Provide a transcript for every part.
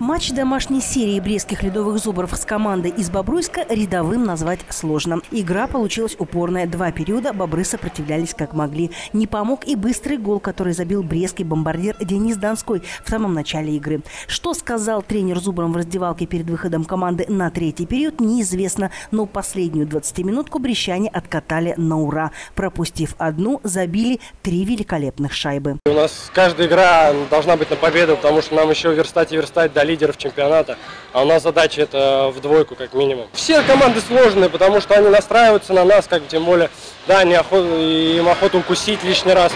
Матч домашней серии брестских ледовых зубров с командой из Бобруйска рядовым назвать сложно. Игра получилась упорная. Два периода бобры сопротивлялись как могли. Не помог и быстрый гол, который забил брестский бомбардир Денис Донской в самом начале игры. Что сказал тренер зубром в раздевалке перед выходом команды на третий период, неизвестно. Но последнюю 20-минутку брещане откатали на ура. Пропустив одну, забили три великолепных шайбы. У нас каждая игра должна быть на победу, потому что нам еще верстать и верстать до лидеров чемпионата. А у нас задача это в двойку как минимум. Все команды сложные, потому что они настраиваются на нас, как тем более, да, они охот, им охота укусить лишний раз,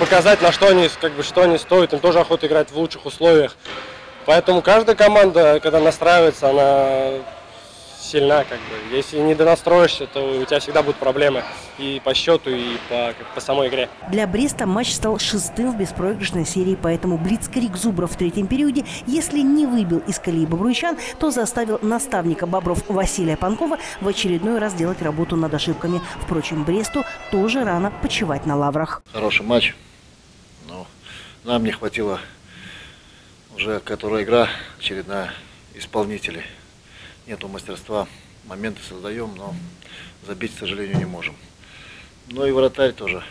показать, на что они, как бы, что они стоят. Им тоже охота играть в лучших условиях. Поэтому каждая команда, когда настраивается, она сильна, как бы. Если не донастроишься, то у тебя всегда будут проблемы и по счету, и по, по самой игре. Для Бреста матч стал шестым в беспроигрышной серии, поэтому Блицкрик Зубров в третьем периоде, если не выбил из колеи бобруйчан, то заставил наставника Бобров Василия Панкова в очередной раз делать работу над ошибками. Впрочем, Бресту тоже рано почивать на лаврах. Хороший матч, но нам не хватило уже которая игра очередная исполнителей нету мастерства. Моменты создаем, но забить, к сожалению, не можем. Ну и вратарь тоже.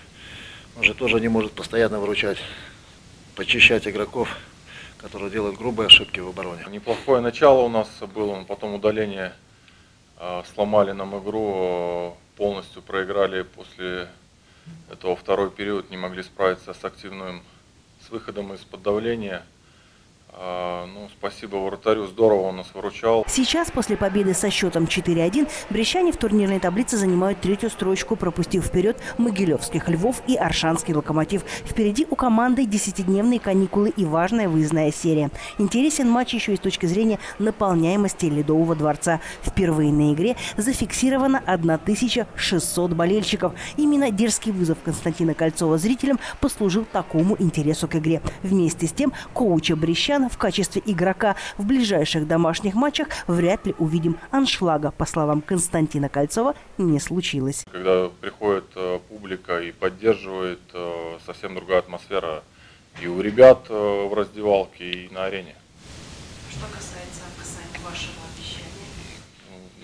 Он же тоже не может постоянно выручать, почищать игроков, которые делают грубые ошибки в обороне. Неплохое начало у нас было, потом удаление э, сломали нам игру, полностью проиграли после этого второй период, не могли справиться с активным, с выходом из-под давления. А, ну, спасибо вратарю, здорово он нас выручал. Сейчас, после победы со счетом 4-1, брещане в турнирной таблице занимают третью строчку, пропустив вперед Могилевских Львов и Аршанский Локомотив. Впереди у команды десятидневные каникулы и важная выездная серия. Интересен матч еще и с точки зрения наполняемости Ледового дворца. Впервые на игре зафиксировано 1600 болельщиков. Именно дерзкий вызов Константина Кольцова зрителям послужил такому интересу к игре. Вместе с тем, коуча Брещан в качестве игрока в ближайших домашних матчах вряд ли увидим аншлага, по словам Константина Кольцова, не случилось. Когда приходит э, публика и поддерживает, э, совсем другая атмосфера и у ребят э, в раздевалке, и на арене. Что касается, касается вашего обещания?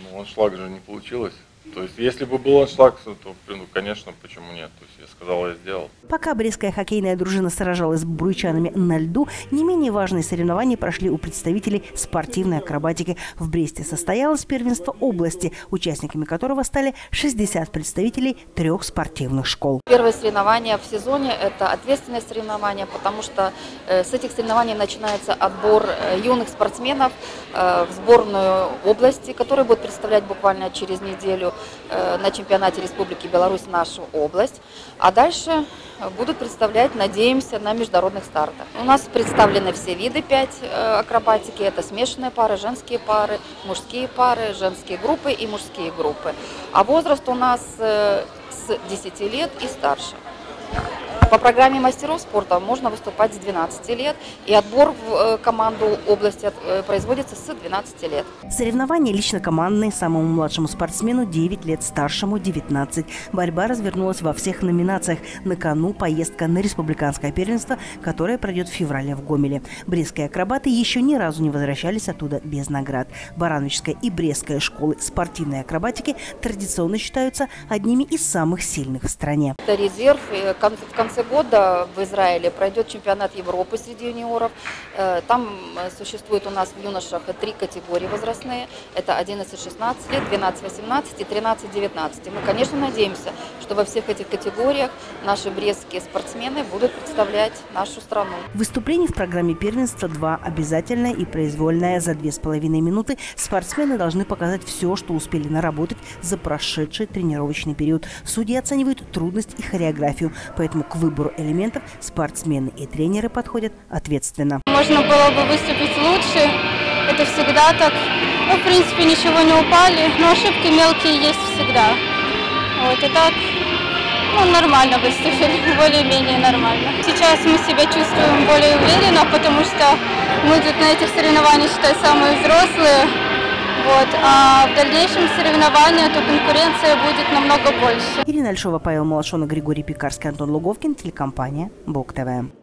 Ну, аншлаг же не получилось. То есть, если бы был аншлаг, то, ну, конечно, почему нет? То есть, я сказал, я сделал. Пока брестская хоккейная дружина сражалась с бруйчанами на льду, не менее важные соревнования прошли у представителей спортивной акробатики. В Бресте состоялось первенство области, участниками которого стали 60 представителей трех спортивных школ. Первое соревнование в сезоне – это ответственное соревнование, потому что э, с этих соревнований начинается отбор э, юных спортсменов э, в сборную области, которые будут представлять буквально через неделю Э, на чемпионате Республики Беларусь нашу область. А дальше будут представлять, надеемся, на международных стартах. У нас представлены все виды 5 э, акробатики. Это смешанные пары, женские пары, мужские пары, женские группы и мужские группы. А возраст у нас э, с 10 лет и старше. По программе мастеров спорта можно выступать с 12 лет, и отбор в э, команду области э, производится с 12 лет. Соревнования лично командные, самому младшему спортсмену 9 лет, старшему 19. Борьба развернулась во всех номинациях. На кону поездка на республиканское первенство, которое пройдет в феврале в Гомеле. Брестские акробаты еще ни разу не возвращались оттуда без наград. Барановичская и Брестская школы спортивной акробатики традиционно считаются одними из самых сильных в стране. Это резерв. В конце года в Израиле пройдет чемпионат Европы среди юниоров. Э, там э, существует у нас в юношах три категории возрастные. Это 11-16 лет, 12-18 и 13-19. Мы, конечно, надеемся, что во всех этих категориях наши брестские спортсмены будут представлять нашу страну. Выступлений в программе первенства два. Обязательное и произвольное. За две с половиной минуты спортсмены должны показать все, что успели наработать за прошедший тренировочный период. Судьи оценивают трудность и хореографию, поэтому к выбору элементов спортсмены и тренеры подходят ответственно. Можно было бы выступить лучше, это всегда так. Ну, в принципе, ничего не упали, но ошибки мелкие есть всегда. Вот, и так, ну, нормально выступили, более-менее нормально. Сейчас мы себя чувствуем более уверенно, потому что мы тут на этих соревнованиях, считай, самые взрослые. Вот. А в дальнейшем соревновании то конкуренция будет намного больше. Ирина Альшова, Павел Малашонок, Григорий Пекарский, Антон Луговкин, телекомпания Бог ТВ.